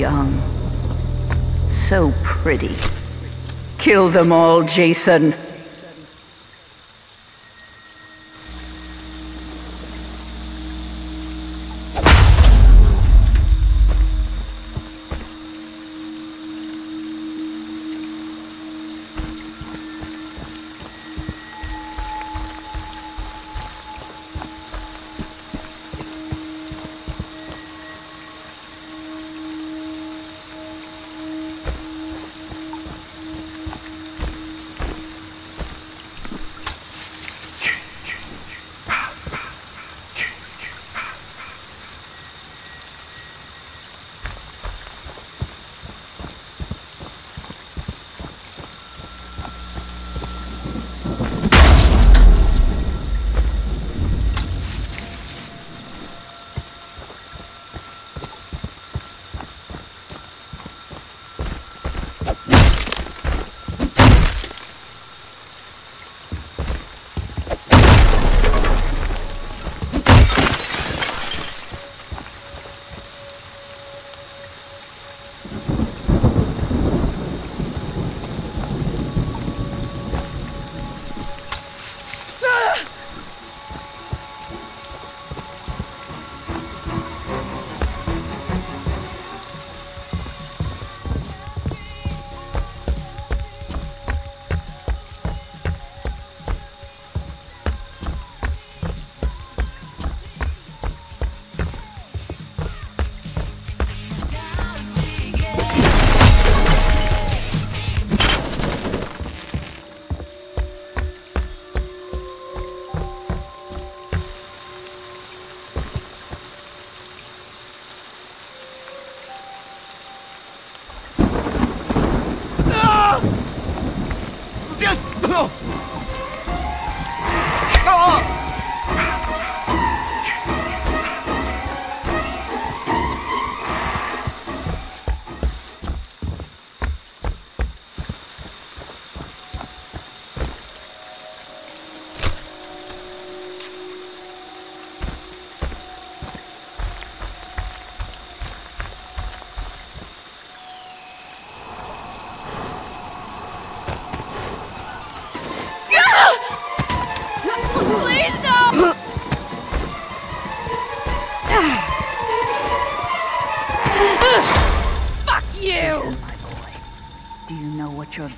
young, so pretty. Kill them all, Jason.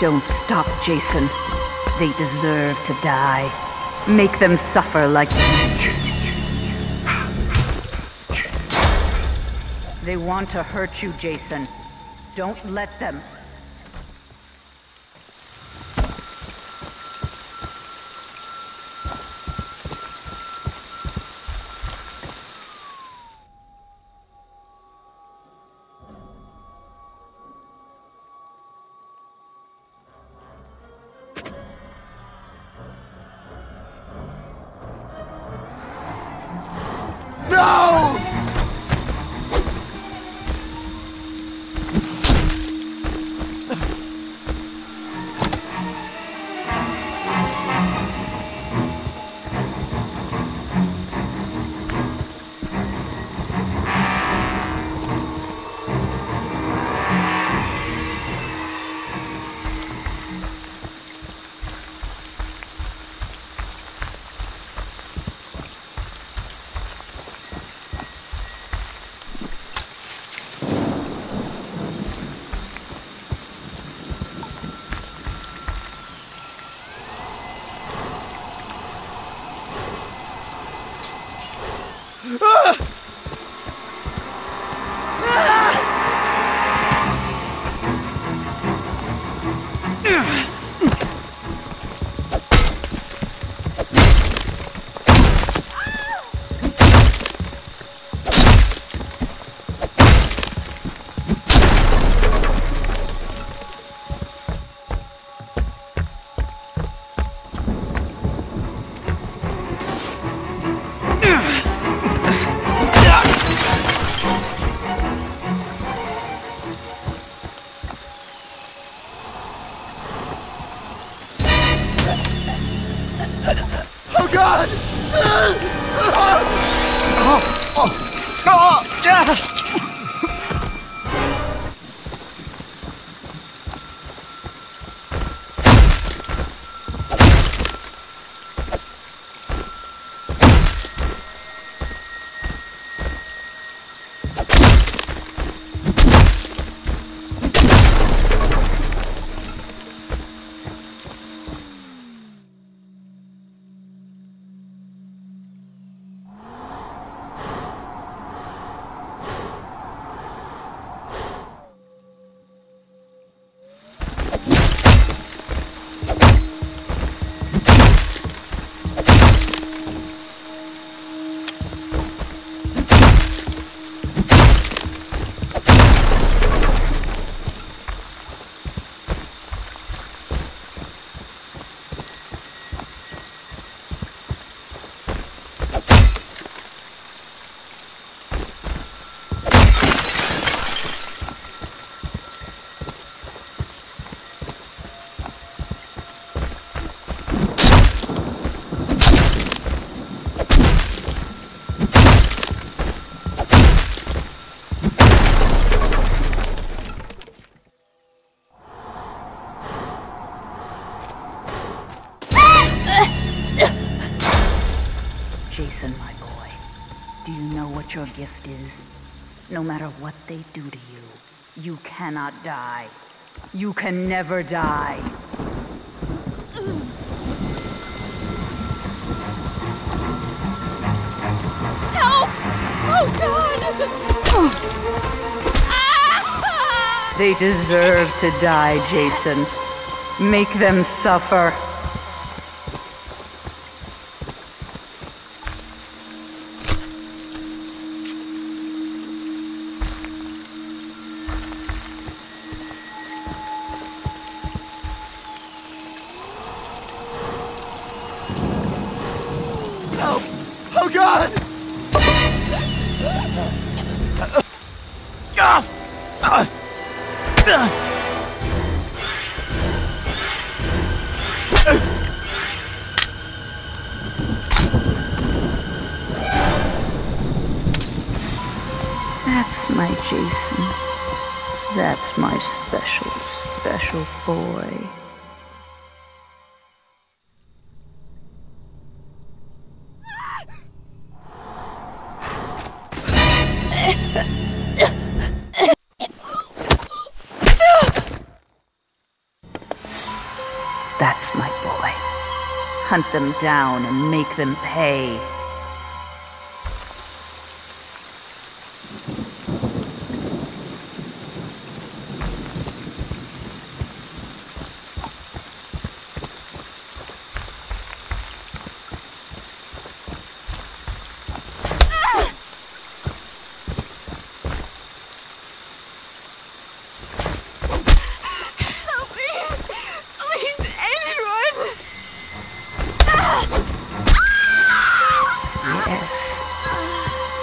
Don't stop, Jason. They deserve to die. Make them suffer like They want to hurt you, Jason. Don't let them. Ugh. What your gift is? No matter what they do to you, you cannot die. You can never die. Help! Oh god! They deserve to die, Jason. Make them suffer. My Jason. That's my special, special boy. That's my boy. Hunt them down and make them pay.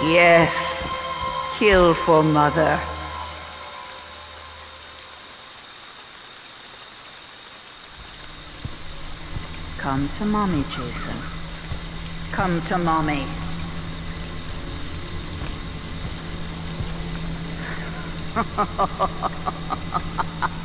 Yes. Kill for mother. Come to mommy, Jason. Come to mommy.